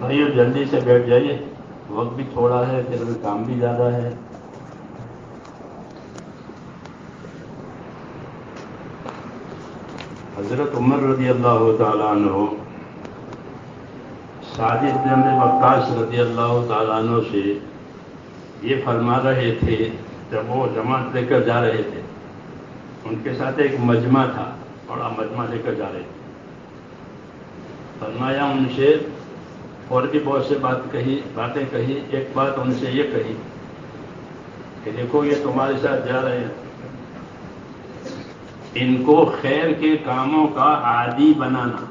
भाइयों जल्दी से बैठ जाइए वक्त भी थोड़ा है फिर भी काम भी ज़्यादा है हज़रत उमर रज़ी अल्लाह तु साजिद बिन वक्कास रज़ी अल्लाह तु से ये फरमा रहे थे, जब वो जमात लेकर जा रहे थे, उनके साथ एक मजमा था, बड़ा मजमा लेकर जा रहे थे। फरमाया उनसे, और भी बहुत से बात कही, बातें कही, एक बात उनसे ये कही कि देखो ये तुम्हारे साथ जा रहे हैं। इनको खैर के कामों का आदि बनाना।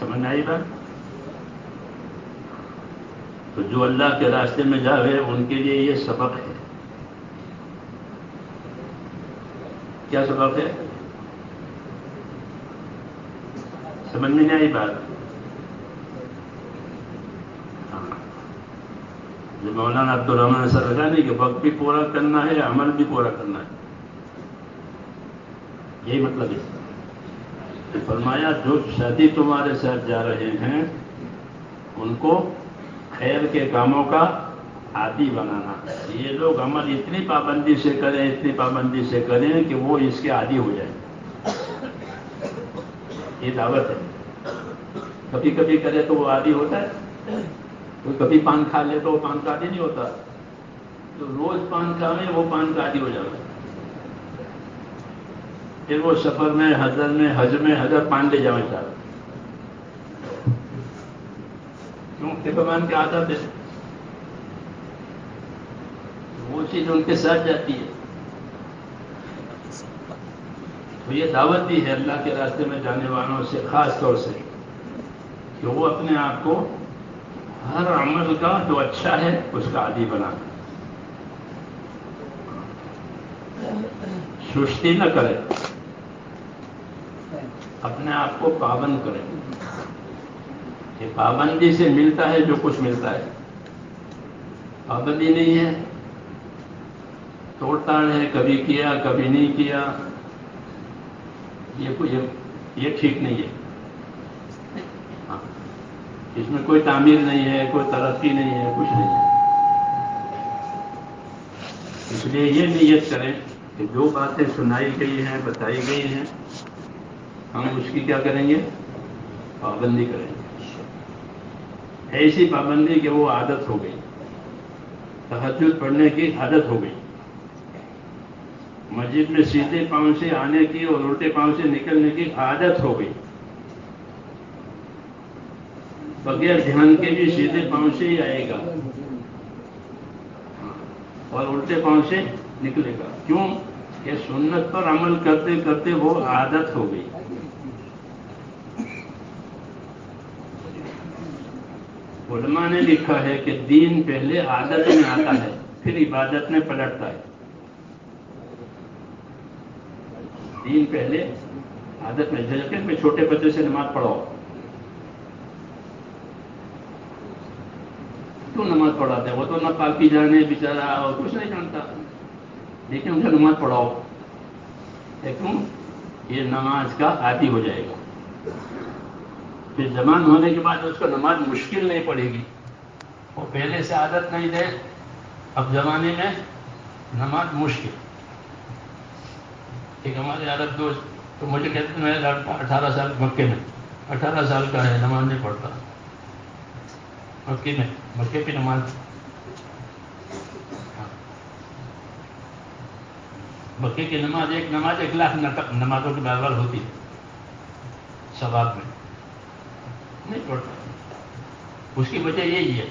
समझ आई बात? तो जो अल्लाह के रास्ते में जा रहे उनके लिए ये सबक है। क्या सबक है? समझ में नहीं आई बात? मौलाना अब्दुलरहमान सर लगा नहीं कि वक्त भी पूरा करना है, अमल भी पूरा करना है। यही मतलब है तो फरमाया, जो शादी तुम्हारे साथ जा रहे हैं, उनको खैर के कामों का आदि बनाना। ये लोग अमल इतनी पाबंदी से करें, इतनी पाबंदी से करें कि वो इसके आदि हो जाए। ये दावत है। कभी कभी करे तो वो आदि होता है। तो कभी पान खा ले तो वो पान का आदि नहीं होता। तो रोज पान खावे, वो पान का आदि हो जाता फिर वो सफ़र में, हजर में, हज में, हजर पान ले जावे सारा क्यों? भगवान के आदत है। वो चीज़ उनके साथ जाती है। तो ये दावत भी है अल्लाह के रास्ते में जाने वालों से, खास तौर से, कि वो अपने आप को हर अमल का जो अच्छा है उसका आदि बना। सुस्ती न करे। अपने आप को पाबंद करें। ये पाबंदी से मिलता है जो कुछ मिलता है। पाबंदी नहीं है। तोड़ताड़ है कभी किया कभी नहीं किया। ये ये, ये ठीक नहीं हाँ। इसमें कोई तामीर नहीं है, कोई तरक्की नहीं है, कुछ नहीं है। इसलिए ये नियत करें कि जो बातें सुनाई गई हैं, बताई गई हैं, हम उसकी क्या करेंगे? पाबंदी करेंगे। ऐसी पाबंदी कि वो आदत हो गई। तहजद पढ़ने की आदत हो गई। मस्जिद में सीधे पाँव से आने की और उल्टे पाँव से निकलने की आदत हो गई। बगैर ध्यान के भी सीधे पाँव से ही आएगा। और उल्टे पाँव से निकलेगा। क्यों? कि सुन्नत पर अमल करते करते वो आदत हो गई। उलमा ने लिखा है कि दीन पहले आदत में आता है, फिर इबादत में पलटता है। दीन पहले आदत में जैसे में छोटे बच्चे से नमाज़ पढ़ाओ। क्यों नमाज़ पढ़ाते वो तो ना पाकी जाने, बेचारा और कुछ नहीं जानता। लेकिन उसे नमाज़ पढ़ाओ। क्यों ये नमाज़ का आदि हो जाएगा। फिर जमान होने के बाद उसको नमाज़ मुश्किल नहीं पड़ेगी। वो पहले से आदत नहीं दे अब जमाने में नमाज़ मुश्किल। एक हमारे अरब दोस्त तो मुझे कहते लड़का अठारह साल मक्के में, अठारह साल का है, नमाज़ नहीं पढ़ता। मक्के में मक्के की नमाज़ मक्के की नमाज़ एक नमाज़ एक लाख नमाजों के बराबर होती है सवाब में नहीं पढ़ता उसकी वजह यही है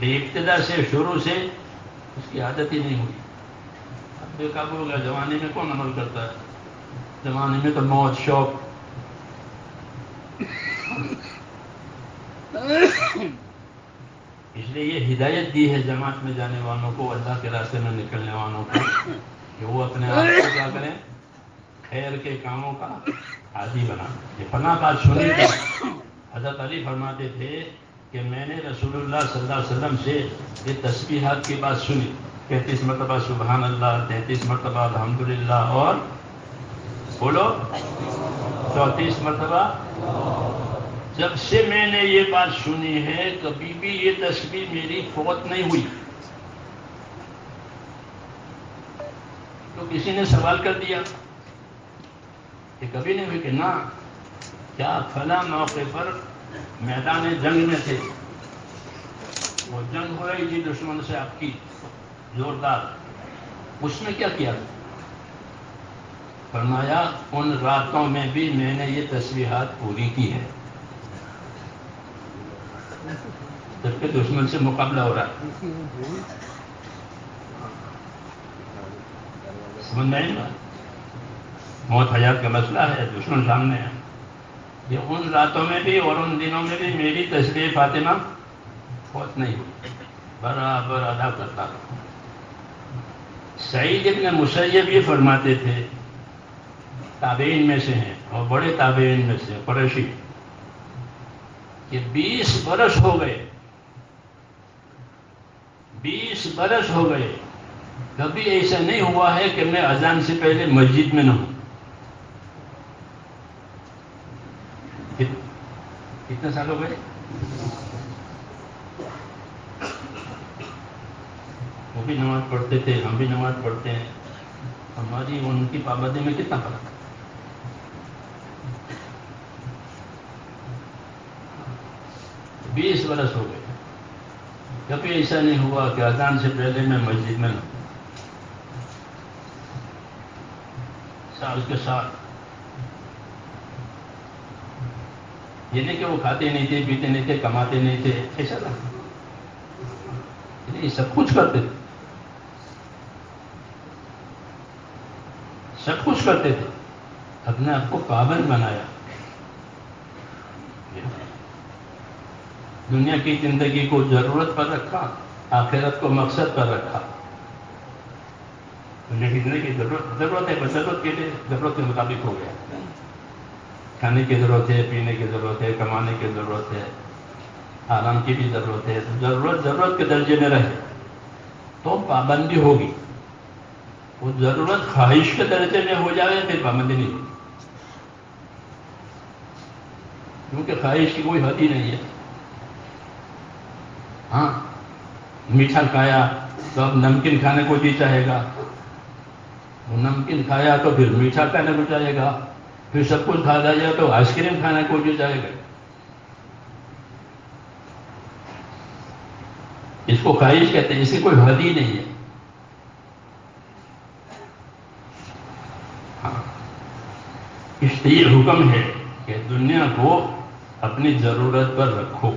कि इब्तदा से शुरू से उसकी आदत ही नहीं हुई अब बेकाबू हो गया जमाने में कौन अमल करता है जमाने में तो मौत शौक इसलिए ये हिदायत दी है जमात में जाने वालों को, अल्लाह के रास्ते में निकलने वालों को, कि वो अपने आप को क्या करें? खैर के कामों का आदि बना। ये फना बात सुनी थी हज़रत अली फरमाते थे कि मैंने रसूलुल्लाह सल्लल्लाहु अलैहि वसल्लम से ये तस्बीहात की बात सुनी। तैतीस मरतबा सुबहान अल्लाह तैतीस मरतबा अलहमदिल्ला और बोलो, चौंतीस मरतबा जब से मैंने ये बात सुनी है, कभी भी ये तस्वीर मेरी फौत नहीं हुई। तो किसी ने सवाल कर दिया कि कभी नहीं हुई कि ना, क्या फला मौके पर मैदान जंग में थे? वो जंग हो रही थी दुश्मन से आपकी, जोरदार। उसमें क्या किया? फरमाया, उन रातों में भी मैंने ये तस्वीर पूरी की है। जबकि दुश्मन से मुकाबला हो रहा है समझ में आई मौत हयात का मसला है दुश्मन सामने है ये उन रातों में भी और उन दिनों में भी मेरी तस्वीर फातिमा बहुत नहीं हुई बराबर अदा करता रहा सईद इब्न मुसैब ये फरमाते थे ताबेन में से हैं और बड़े ताबेन में से पड़ोसी कि 20 बरस हो गए। 20 बरस हो गए। कभी ऐसा नहीं हुआ है कि मैं अजान से पहले मस्जिद में न हूँ। कितने साल हो गए? वो भी नमाज़ पढ़ते थे, हम भी नमाज़ पढ़ते हैं। हमारी उनकी पाबंदी में कितना फ़र्क बीस बरस हो गए। कभी ऐसा नहीं हुआ कि अजान से पहले मैं मस्जिद में न साल के साथ। ये नहीं कि वो खाते नहीं थे, पीते नहीं थे, कमाते नहीं थे, ऐसा ना। ये सब कुछ करते थे। सब कुछ करते थे। अपने आप को पाबंद बनाया। दुनिया की ज़िंदगी को ज़रूरत पर रखा, आखिरत को मकसद पर रखा। दुनिया की ज़िंदगी ज़रूरत ज़रूरत है ज़रूरत के लिए ज़रूरत के मुताबिक हो गया। खाने की ज़रूरत है, पीने की ज़रूरत है, कमाने की ज़रूरत है, आराम की भी ज़रूरत है तो ज़रूरत ज़रूरत के दर्जे में रहे तो पाबंदी होगी। वो ज़रूरत ख्वाहिश के दर्जे में हो जाए, फिर पाबंदी नहीं होगी। क्योंकि ख्वाहिश की कोई हद ही नहीं है। हाँ मीठा खाया तो अब नमकीन खाने को जी चाहेगा। नमकीन खाया तो फिर मीठा खाने को चाहेगा। फिर सब कुछ खा जाए तो आइसक्रीम खाने को जी चाहेगा। इसको ख्वाहिश कहते हैं, इसकी कोई हद ही नहीं है। हाँ। इसलिए हुक्म है कि दुनिया को अपनी ज़रूरत पर रखो।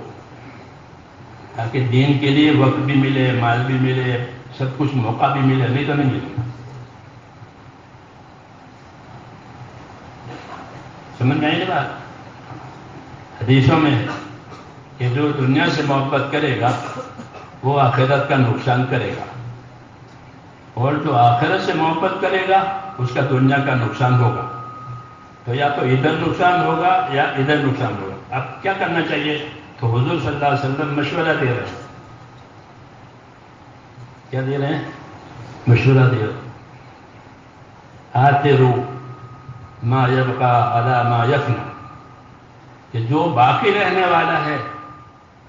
ताकि दीन के लिए वक्त भी मिले, माल भी मिले, सब कुछ मौका भी मिले, नहीं तो नहीं मिलेगा समझ में आई बात? हदीसों में कि जो दुनिया से मोहब्बत करेगा, वो आखिरत का नुकसान करेगा। और जो आखिरत से मोहब्बत करेगा, उसका दुनिया का नुकसान होगा। तो या तो इधर नुकसान होगा या इधर नुकसान होगा। अब क्या करना चाहिए? तो हुजूर सल्लल्लाहु अलैहि मशवरा दे रहे हैं। क्या दे रहे हैं? मशवरा दे रहे आते रू मा यबका अला मा यफना कि जो बाकी रहने वाला है,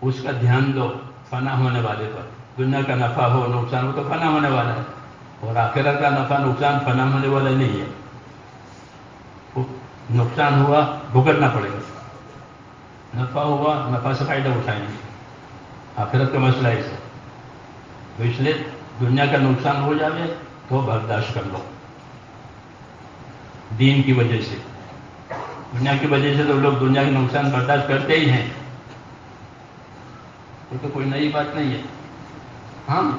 उसका ध्यान दो, फना होने वाले पर। दुनिया का नफा हो, नुकसान हो तो फना होने वाला है। और आखिरत का नफा, नुकसान, फना होने वाला नहीं है। नुकसान हुआ, भुगतना पड़ेगा। नफा हुआ, नफा से फ़ायदा उठाएँगे। आखिरत का मसला ऐसा तो इसलिए दुनिया का नुकसान हो जाए तो बर्दाश्त कर लो। दीन की वजह से। दुनिया की वजह से तो लोग दुनिया के नुकसान बर्दाश्त करते ही हैं। ये तो कोई नई बात नहीं है। हम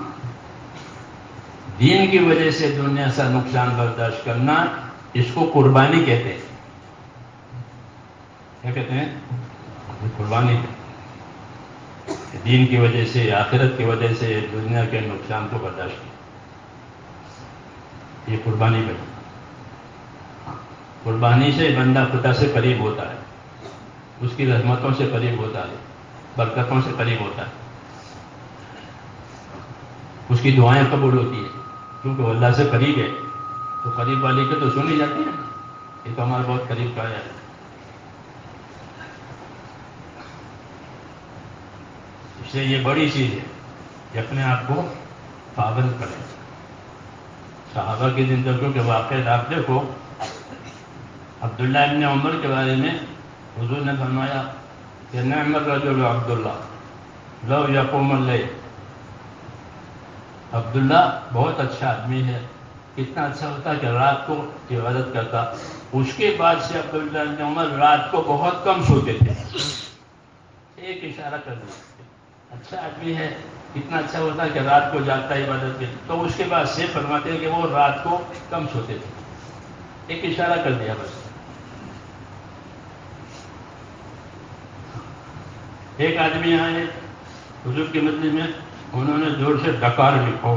दीन की वजह से दुनिया से नुकसान बर्दाश्त करना, इसको कुर्बानी कहते हैं। क्या कहते हैं? कुर्बानी है। दीन की वजह से, आखिरत की वजह से दुनिया के नुकसान को बर्दाश्त किया। ये कुर्बानी बनी। कुर्बानी से बंदा खुदा से करीब होता है। उसकी रहमतों से करीब होता है। बरकतों से करीब होता है। उसकी दुआएँ कबूल होती है। क्योंकि अल्लाह से करीब है तो करीब वाले के तो सुनी जाती है। ये तो हमारे बहुत करीब का है। इसलिए ये बड़ी चीज़ है कि अपने आप को पाबंद करें। साहबा की जिंदगियों के वाक़ आप देखो अब्दुल्ला इबन उमर के बारे में हजूर ने फरमाया कि नमर रजुल अब्दुल्ला लो यकूम अब्दुल्ला बहुत अच्छा आदमी है। कितना अच्छा होता कि रात को इबादत करता। उसके बाद से अब्दुल्ला उमर रात को बहुत कम सोते थे। एक इशारा कर दिया अच्छा आदमी है कितना अच्छा होता है कि रात को जागता इबादत के। तो उसके बाद से फरमाते हैं कि वो रात को कम सोते थे। एक इशारा कर दिया बस। एक आदमी आए हुजूर की मस्जिद में, उन्होंने ज़ोर से डकार लिखो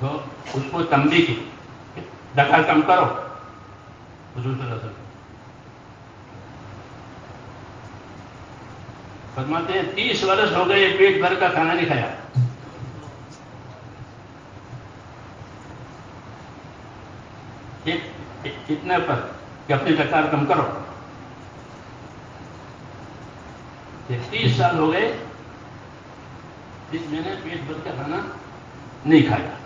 तो उसको तंबी की, डकार कम करो। हुजूर फरमाते हैं, तीस वर्ष हो गए पेट भर का खाना नहीं खाया। इतने पर कि अपनी डकार कम करो। तीस साल हो गए जिस मैंने पेट भर का खाना नहीं खाया।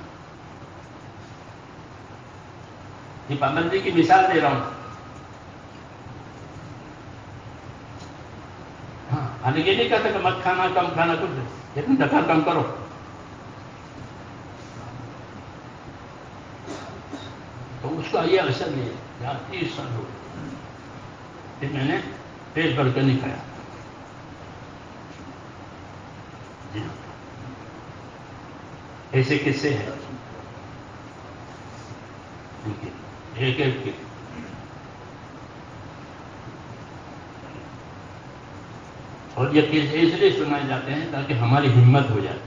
ये पाबंदी की मिसाल दे रहा हूँ। हाँ ये नहीं कहता कि मत खाना, कम खाना, कुछ लेकिन दखा कम करो। तो उसका ये असर नहीं है। यार, तीस साल हो गए। मैंने पेट भर कर नहीं खाया। ऐसे किस्से हैं। एक एक और ये किस्से इसलिए सुनाए जाते हैं ताकि हमारी हिम्मत हो जाए।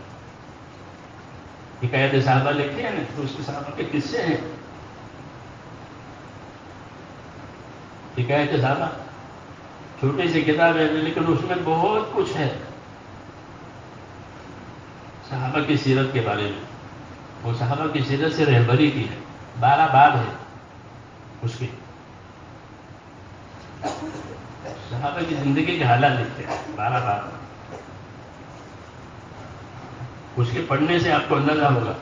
हिकायत साहबा लिखे हैं ना तो उसके साहबा के किस्से हैं। हिकायत साहबा, छोटी सी किताब है, लेकिन उसमें बहुत कुछ है। सहाबा की सीरत के बारे में। वो सहाबा की सीरत से रहबरी की है बारह बाब है उसकी। की ज़िंदगी के हालात लिखते हैं, बारह बाब उसके पढ़ने से आपको अंदाज़ा होगा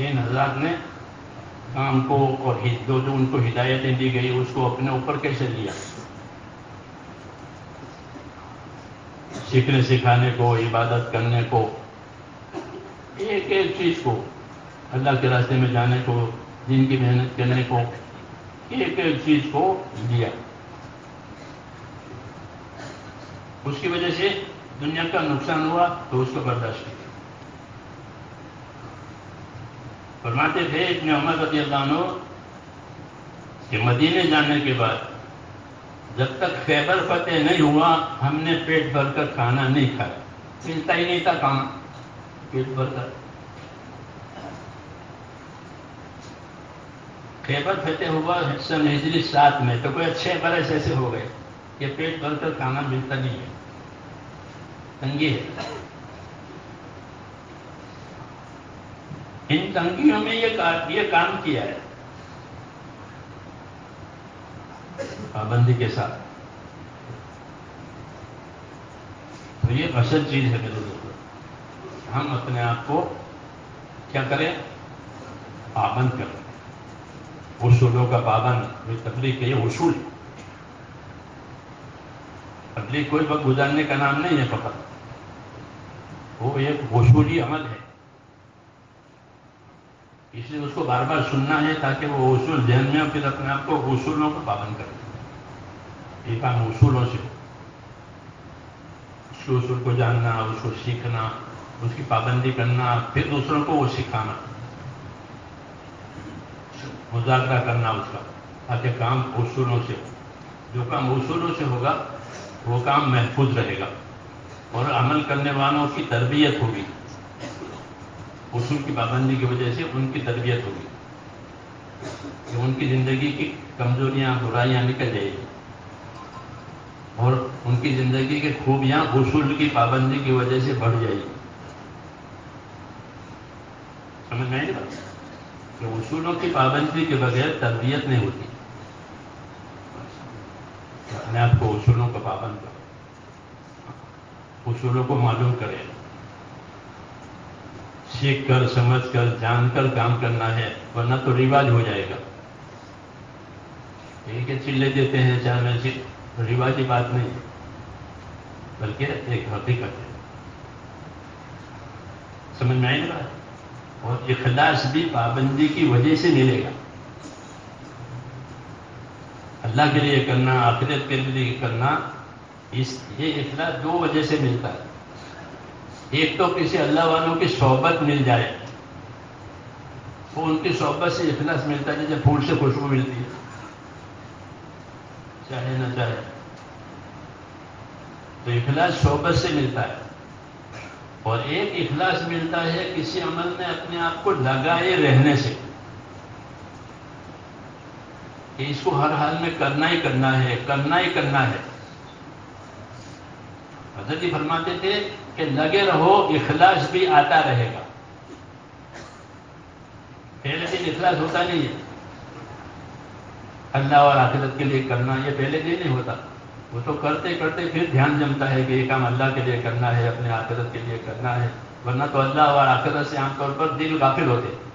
इन हजरात ने काम को और जो जो उनको हिदायतें दी गई, उसको अपने ऊपर कैसे लिया? सीखने सिखाने को, इबादत करने को, एक एक चीज़ को, अल्लाह के रास्ते में जाने को जिनकी मेहनत करने को, एक एक चीज़ को दिया उसकी वजह से दुनिया का नुकसान हुआ तो उसको बर्दाश्त किया। फरमाते थे इतने अमर रज़ी कि मदीने जाने के बाद, जब तक खैबर फतेह नहीं हुआ, हमने पेट भरकर खाना नहीं खाया। मिलता ही नहीं था खाना पेट भरकर। खैबर फतेह हुआ सन हिजरी सात में तो कोई अच्छे बरस ऐसे हो गए। कि पेट भर कर खाना मिलता नहीं है। तंगी है। इन तंगियों में ये का, ये काम किया है। पाबंदी के साथ। तो ये असल चीज़ है मेरे दोस्तों। हम अपने आप को क्या करें? पाबंद करें। उसूलों का पाबंद जो तबलीग के ये उसूल तबलीग कोई वक्त गुजारने का नाम नहीं है फकत। वो एक उसूली अमल है। इसलिए उसको बार बार सुनना है ताकि वो उसूल ध्यान में फिर अपने आप को उसूलों को पाबंद करे। ये काम उसूलों से। उसके उसूल को जानना, उसको सीखना, उसकी पाबंदी करना, फिर दूसरों को वो सिखाना। मुजाकरा करना उसका। ताकि काम उसूलों से, जो काम उसूलों से होगा वो काम महफूज रहेगा। और अमल करने वालों की तरबियत होगी। उसूल की पाबंदी की वजह से उनकी तरबियत होगी। कि उनकी ज़िंदगी की कमजोरियाँ, बुराइयाँ निकल जाएगी। और उनकी ज़िंदगी की खूबियाँ उसूल की पाबंदी की वजह से बढ़ जाएगी। समझ में आई बात? कि उसूलों की पाबंदी के बगैर तरबियत नहीं होती। अपने आप को उसूलों का पाबंद करो। उसूलों को मालूम करें। सीख कर समझ कर जानकर काम करना है, वरना तो रिवाज हो जाएगा। एक चिल्ले देते हैं चाहे मैं रिवाजी बात नहीं। बल्कि एक हकीकत है समझ में आएगा और इखलास भी पाबंदी की वजह से मिलेगा। अल्लाह के लिए करना, आखिरत के लिए करना, इस, ये इखलास दो वजह से मिलता है। एक तो किसी अल्लाह वालों की सोहबत मिल जाए, वो उनकी सोहबत से इखलास मिलता है, जैसे फूल से खुशबू मिलती है, चाहे ना चाहे। तो इखलास सोहबत से मिलता है। और एक इखलास मिलता है, किसी अमल में अपने आप को लगाए रहने से। कि इसको हर हाल में करना ही करना है, करना ही करना है। हज़रत जी फरमाते थे कि लगे रहो, इखलास भी आता रहेगा। पहले दिन इखलास होता नहीं है। अल्लाह और आखिरत के लिए करना ये पहले दिन नहीं होता। वो तो करते करते फिर ध्यान जमता है कि ये काम अल्लाह के लिए करना है, अपने आखिरत के लिए करना है। वरना तो अल्लाह और आखिरत से आमतौर पर दिल गाफिल होते।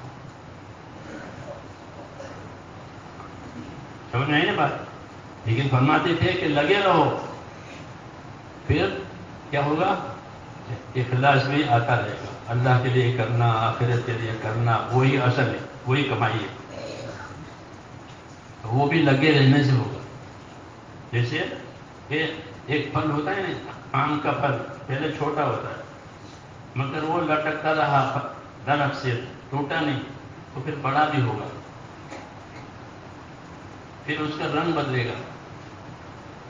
समझ में आई ना बात। लेकिन फरमाते थे कि लगे रहो। फिर क्या होगा? इखलास भी आता रहेगा। अल्लाह के लिए करना, आखिरत के लिए करना, वही असल है, वही कमाई है। तो वो भी लगे रहने से होगा। जैसे ये एक फल होता है ना, आम का फल, पहले छोटा होता है। मगर वो लटकता रहा, दरख्त से, टूटा नहीं तो फिर बड़ा भी होगा। फिर उसका रंग बदलेगा,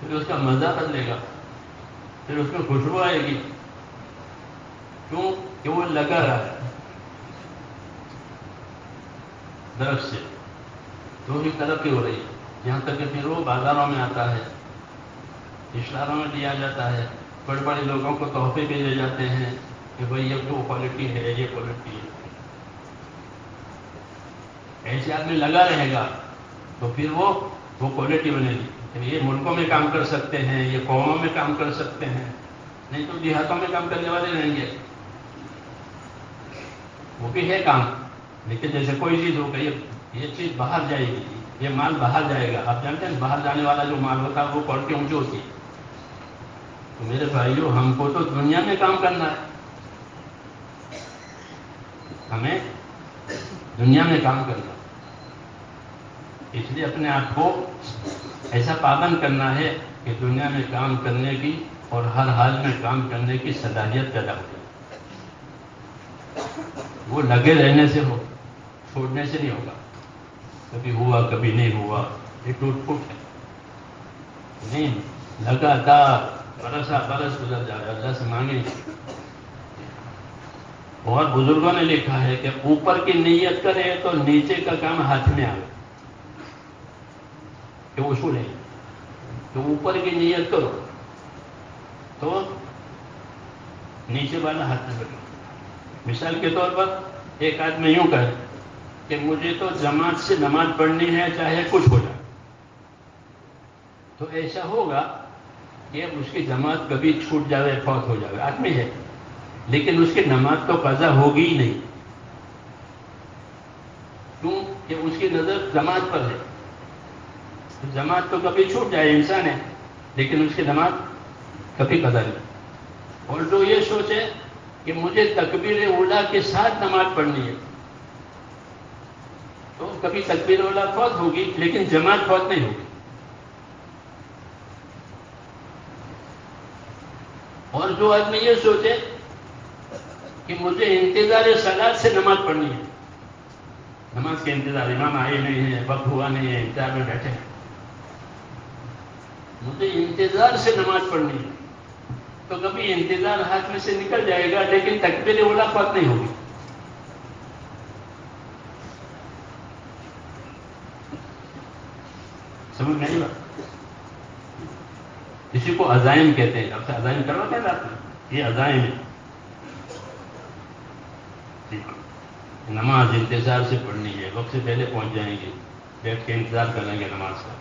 फिर उसका मज़ा बदलेगा, फिर उसमें खुशबू आएगी। क्यों? कि वो लगा रहा है। दरख्त से तो भी तरक्की हो रही है। यहाँ तक कि फिर वो बाजारों में आता है इशारों में दिया जाता है। बड़े बड़े लोगों को तोहफे भेजे जाते हैं कि भाई, ये जो क्वालिटी है, ये क्वालिटी है। ऐसे आदमी लगा रहेगा। तो फिर वो वो क्वालिटी बनेगी। ये मुल्कों में काम कर सकते हैं, ये कौमों में काम कर सकते हैं। नहीं तो देहातों में काम करने वाले रहेंगे। वो भी है काम। लेकिन जैसे कोई चीज़ हो गई, ये चीज़ बाहर जाएगी। ये माल बाहर जाएगा। आप जानते हैं, बाहर जाने वाला जो माल होता है, वो क्वालिटी ऊँची होती है। तो मेरे भाइयों, हमको तो दुनिया में काम करना है। हमें दुनिया में काम करना इसलिए अपने आप को ऐसा पाबंद करना है कि दुनिया में काम करने की और हर हाल में काम करने की सलाहियत पैदा हो वो लगे रहने से हो, छोड़ने से नहीं होगा। कभी हुआ, कभी नहीं हुआ, ये टूट फूट है। नहीं, लगातार बरसा, बरस गुजर जाए अल्लाह से मांगे और बुज़ुर्गों ने लिखा है कि ऊपर की नीयत करे तो नीचे का काम हाथ में आवे। कि उसूल है तो ऊपर की नीयत करो। तो नीचे वाला हाथ में बैठो मिसाल के तौर पर एक आदमी यूँ कहे कि मुझे तो जमात से नमाज़ पढ़नी है, चाहे कुछ हो जाए। तो ऐसा होगा कि उसकी जमात कभी छूट जाए फौत हो जाए आदमी है। लेकिन उसकी नमाज़ तो कजा होगी ही नहीं। क्यों? कि उसकी नज़र जमात पर है। जमात तो कभी छूट जाए, इंसान है, लेकिन उसकी नमाज़ कभी कदर नहीं। और जो ये सोचे कि मुझे तकबीर उला के साथ नमाज़ पढ़नी है तो कभी तकबीर उला फौत होगी, लेकिन जमात फौत नहीं होगी। और जो आदमी ये सोचे कि मुझे इंतज़ार सलाद से नमाज़ पढ़नी है, नमाज़ के इंतज़ार, इमाम आए नहीं है, वक्त हुआ नहीं है, इंतज़ार में बैठे हैं। मुझे इंतज़ार से नमाज़ पढ़नी है। तो कभी इंतज़ार हाथ में से निकल जाएगा, लेकिन तकबीर ओला बात नहीं होगी। समझ आई बात? इसी को अजायम कहते हैं। आपसे अजायम करना क्या में ये अजायम है। नमाज़ इंतज़ार से पढ़नी है। वक्त से पहले पहुँच जाएँगे। बैठ के इंतज़ार करेंगे नमाज़ का।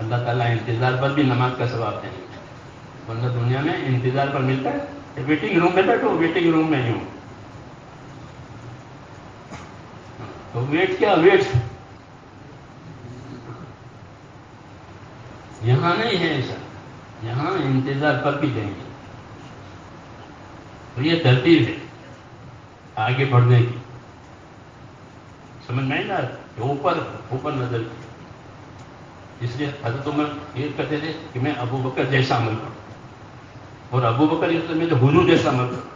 अल्लाह ताला इंतज़ार पर भी नमाज़ का सवाब देंगे वरना दुनिया में इंतज़ार पर मिलता है वेटिंग रूम में बैठो वेटिंग रूम में ही हूँ तो वेट क्या वेट यहाँ नहीं है ऐसा। यहाँ इंतज़ार पर भी देंगे। तो ये तरतीब है आगे बढ़ने की। समझ में आई ना? ऊपर ऊपर नज़र की। इसलिए हज़रत उमर ये कहते थे कि मैं अबू बकर जैसा अमल करूँ। और अबू बकर मैं तो हुजूर जैसा अमल करूँ।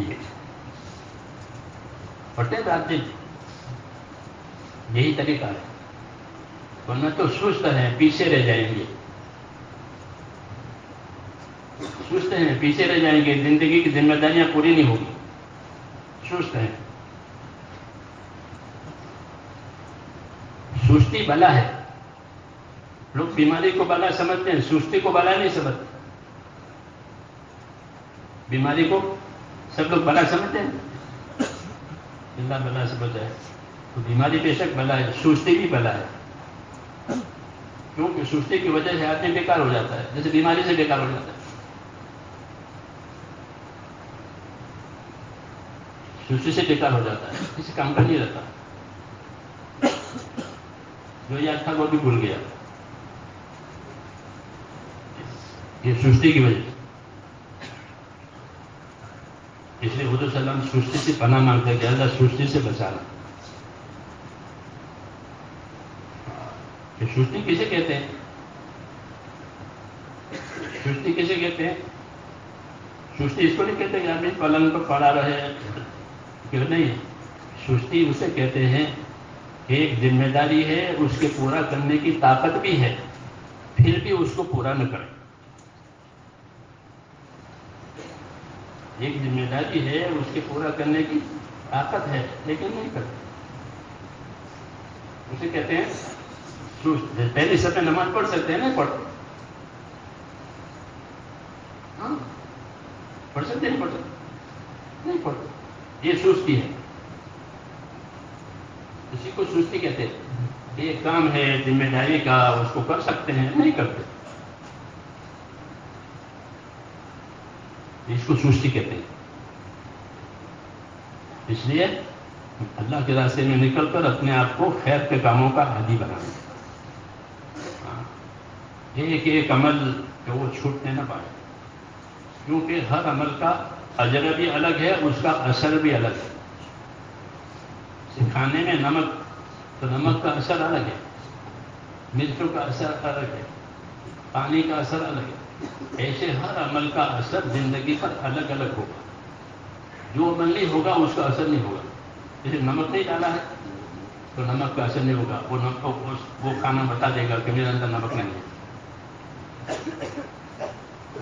ये। पढ़ते हैं यही तरीका है। वरना तो सुस्त है, पीछे रह जाएँगे। सुस्त हैं, पीछे रह जाएँगे, ज़िंदगी की जिम्मेदारियाँ पूरी नहीं होगी। सुस्त है। सुस्ती बला है। लोग बीमारी को बला समझते हैं सुस्ती को बला नहीं समझते। बीमारी को सब लोग बला समझते हैं। अल्लाह बला समझ है तो बीमारी बेशक बला है सुस्ती भी बला है। क्योंकि सुस्ती की वजह से आदमी बेकार हो जाता है, जैसे बीमारी से बेकार हो जाता है। सुस्ती से बेकार हो जाता है, किसी काम का नहीं रहता। जो याद था वो भी भूल गया। ये सुस्ती की वजह से। इसलिए हजूर सलाम सुस्ती से पना मांगते कि अल्लाह सुस्ती से बचाना ये सुस्ती किसे कहते हैं? सुस्ती किसे कहते हैं? सुस्ती इसको नहीं कहते कि आदमी पलंग पर पड़ा रहे क्यों नहीं सुस्ती उसे कहते हैं एक ज़िम्मेदारी है, उसके पूरा करने की ताकत भी है, फिर भी उसको पूरा न करें। एक ज़िम्मेदारी है, उसके पूरा करने की ताकत है, लेकिन नहीं करते। उसे कहते हैं, सुस्त पहले समय नमाज़ पढ़ सकते हैं ना, पढ़। हाँ? पढ़ सकते नहीं पढ़ सकते नहीं पढ़ ये सुस्ती है। इसी को सुस्ती कहते हैं। ये काम है, ज़िम्मेदारी का, उसको कर सकते हैं, नहीं करते। इसको सुस्ती कहते हैं। इसलिए अल्लाह के रास्ते में निकलकर अपने आप को खैर के कामों का आदि बनाए एक एक अमल जो वो छूटने ना पाए। क्योंकि हर अमल का अजर भी अलग है, उसका असर भी अलग है। सिखाने में नमक तो नमक का असर अलग है। मिर्चों का असर अलग है। पानी का असर अलग है। ऐसे हर अमल का असर ज़िंदगी पर अलग अलग होगा। जो अमल नहीं होगा, उसका असर नहीं होगा। जैसे नमक नहीं डाला है तो नमक का असर नहीं होगा। वो नमक, वो खाना बता देगा कि मेरे अंदर नमक नहीं है।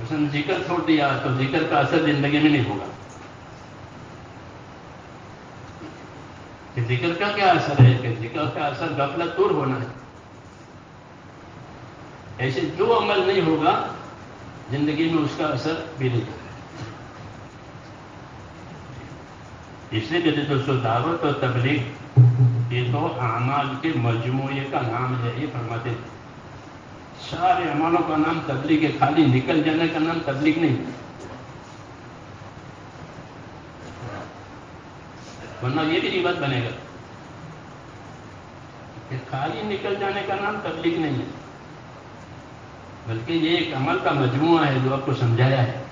उसने ज़िक्र छोड़ दिया तो ज़िक्र का असर ज़िंदगी में नहीं होगा। ज़िक्र का क्या असर है? कि ज़िक्र का असर गफलत दूर होना है। ऐसे जो अमल नहीं होगा, ज़िंदगी में उसका असर भी नहीं होगा। इसलिए कहते दोस्तों दावत और तबलीग, ये तो अमाल के मजमूए का नाम है, ये फरमाते सारे अमालों का नाम तबलीग है, खाली निकल जाने का नाम तबलीग नहीं। वरना ये भी रिवाज बनेगा। कि खाली निकल जाने का नाम तबलीग नहीं है। बल्कि ये एक अमल का मजमुआ है जो आपको समझाया है।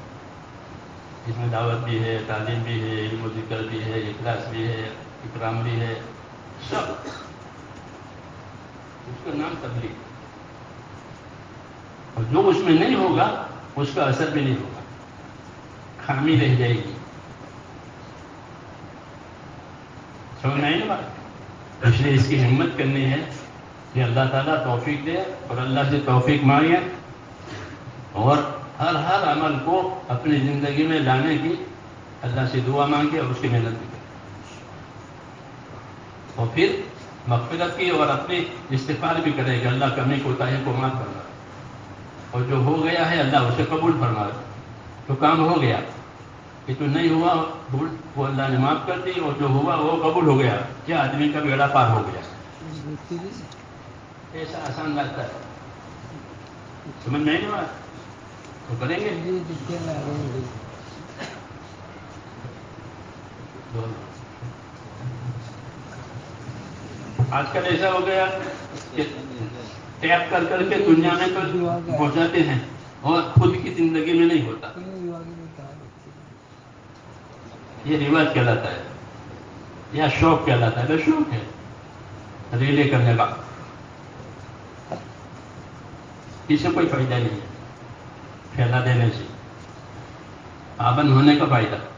इसमें दावत भी है, तालीम भी है, इल्म ज़िक्र भी है, इखलास भी है, इकराम भी है, सब। उसका नाम तबलीग और जो उसमें नहीं होगा, उसका असर भी नहीं होगा। खामी रह जाएगी। समझ में ना बात? इसलिए इसकी हिम्मत करनी है कि अल्लाह ताला तौफीक दे और अल्लाह से तौफीक मांगे और हर हर अमल को अपनी ज़िंदगी में लाने की अल्लाह से दुआ मांगे और उसकी मेहनत भी और फिर मफफरत की और अपनी इस्तेफार भी करे अल्लाह कमी कोताही को माफ़ करना। और जो हो गया है, अल्लाह उसे कबूल फरमा तो काम हो गया कि तो नहीं हुआ, भूल वो अल्लाह ने माफ़ कर दी, और जो हुआ, वो कबूल हो गया। क्या आदमी का बेड़ा पार हो गया? ऐसा आसान लगता है। समझ नहीं हुआ तो करेंगे। आजकल ऐसा हो गया कि टैप कर करके दुनिया में तो पहुंचाते हैं, और खुद की ज़िंदगी में नहीं होता। ये रिवाज कहलाता है। या शौक कहलाता है। शौक है। रेले करने का। इसे कोई फ़ायदा नहीं है। फैला देने से। पाबंद होने का फ़ायदा।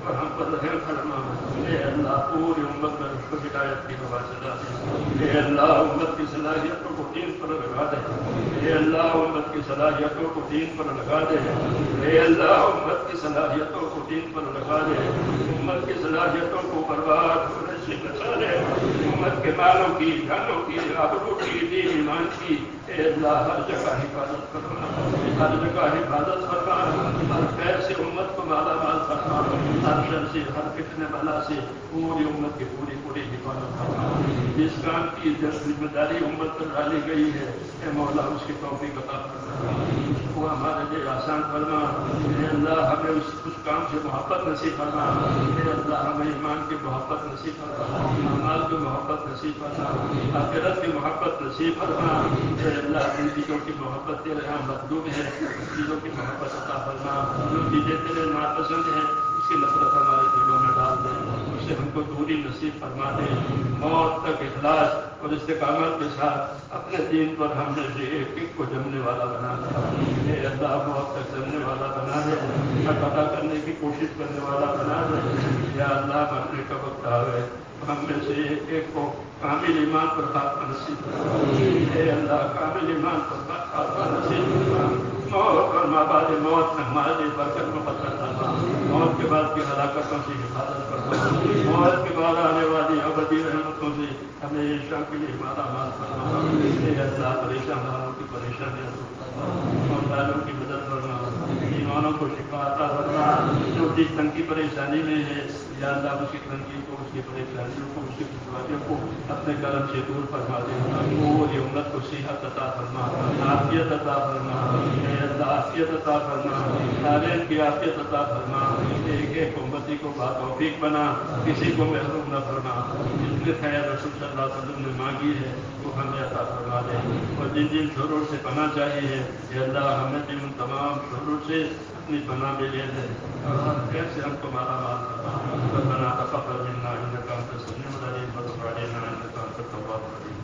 और हम पर रहम फरमा ए अल्लाह पूरी उम्मत में उसको की सलाहियतों को दीन पर लगा दे ए अल्लाह की सलाहियतों को दीन पर लगा दे ए की सलाहियतों को दीन पर लगा दे उम्मत की सलाहियतों को बर्बाद अच्छी फ़सल है उम्मत के मालों की घरों की लाभों की दीन ईमान की जगह हिफाजत करना हर जगह हिफाजत करना हर पैर से उम्मत को माला माल करना हर शर से हर कितने वाला से पूरी उम्मत की पूरी पूरी हिफाजत करना जिस काम की जब ज़िम्मेदारी उम्मत पर डाली गई है मौला उसकी टॉपी करना वो हमारे लिए आसान करना अल्लाह हमें उस उस काम से मोहब्बत नसीब करना अल्लाह हमें ईमान की मोहब्बत नसीब करना मोहब्बत नसीब फरमा आखिरत की मोहब्बत नसीब हाँ, फरमा अल्लाह जिन चीज़ों की मोहब्बत तेरे यहाँ मजलूब है। चीज़ों की मोहब्बत अता फरमा। जो चीज़ें तेरे नापसंद हैं उसकी नफरत हमारे दिलों में डाल दें उससे हमको दूरी नसीब फरमा दें मौत तक इखलास और इस्तेकामत के साथ अपने दीन पर हमने से एक एक को जमने वाला बना दिया अल्लाह तक जमने वाला बना दे। हक पता करने की कोशिश करने वाला बना दे। या अल्लाह मरने का वक्त आवे। में से एक एक को कामिल ईमान पर खात्मा नसीब अल्लाह, कामिल ईमान पर खात्मा नसीब और और माबाद मौत में हमारे बरकत में पता मौत के बाद की हलाकतों से हिफाजत करना मौत के बाद आने वाली अवधि रहमतों से हमें ईशा के लिए माला माल करना हे। अल्लाह परेशान हालों की परेशानियाँ और की मदद करना को को शिकाता करना जो जिस तंग की परेशानी में है या अल्लाह उसकी तंगी को, उसकी परेशानियों को, उसकी दुश्वारियों को अपने कलम से दूर फरमा दे वो ये उम्मत को सेहत अता फरमा आफियत अता फरमा आफियत अता फरमा तारीफ़ की आफियत अता फरमा। एक एक उम्मती को बातौफीक बना किसी को महरूम न फरमा जिसने खैर रसूल सल्लल्लाहु अलैहि वसल्लम ने मांगी है वो हमें अता फरमा दे और जिन जिन शोरों से पना चाहिए है अल्लाह हमें भी उन तमाम शोरों से अपनी पना में ले ले और हर खैर से हमको माला माल करना बना तफर मिलना इनका हम तस्लीम अलीम वतफ़ अलैना इनका हम तव्वाब रहीम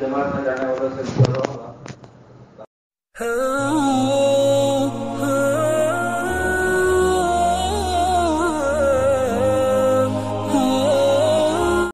जमात में जाने वालों से होगा